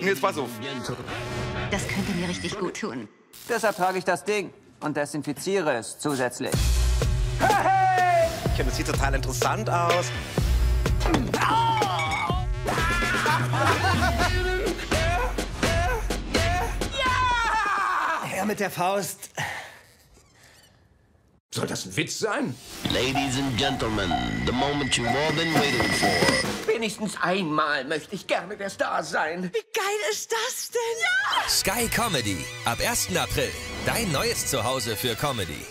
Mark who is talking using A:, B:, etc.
A: Jetzt pass auf.
B: Das könnte mir richtig gut tun.
C: Deshalb trage ich das Ding und desinfiziere es zusätzlich.
A: Ich finde, das sieht total interessant aus.
D: Her mit der Faust.
E: Soll das ein Witz sein?
F: Ladies and gentlemen, the moment you've all been waiting for.
G: Wenigstens einmal möchte ich gerne der Star sein.
H: Wie geil ist das denn?
I: Sky Comedy. Ab 1. April. Dein neues Zuhause für Comedy.